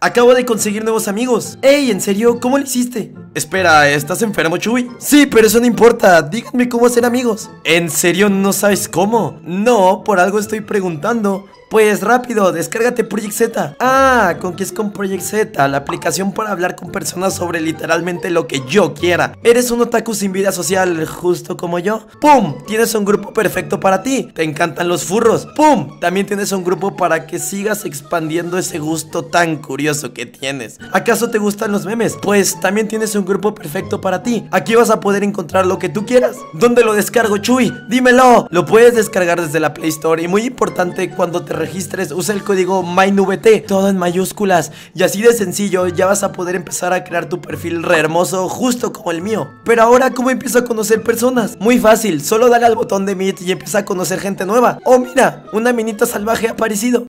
Acabo de conseguir nuevos amigos. Ey, ¿en serio? ¿Cómo lo hiciste? Espera, ¿estás enfermo, Chuy? Sí, pero eso no importa. Díganme cómo hacer amigos. ¿En serio no sabes cómo? No, por algo estoy preguntando. Pues rápido, descárgate Project Z. Ah, ¿con qué es con Project Z? La aplicación para hablar con personas sobre literalmente lo que yo quiera. Eres un otaku sin vida social, justo como yo. ¡Pum! Tienes un grupo perfecto para ti. Te encantan los furros. ¡Pum! También tienes un grupo para que sigas expandiendo ese gusto tan curioso que tienes. ¿Acaso te gustan los memes? Pues también tienes un grupo perfecto para ti. Aquí vas a poder encontrar lo que tú quieras. ¿Dónde lo descargo, Chuy? Dímelo. Lo puedes descargar desde la Play Store y muy importante cuando te registres, usa el código MINVT, todo en mayúsculas. Y así de sencillo, ya vas a poder empezar a crear tu perfil re hermoso, justo como el mío. Pero ahora, ¿cómo empiezo a conocer personas? Muy fácil, solo dale al botón de Meet y empieza a conocer gente nueva. Oh, mira, una minita salvaje ha aparecido.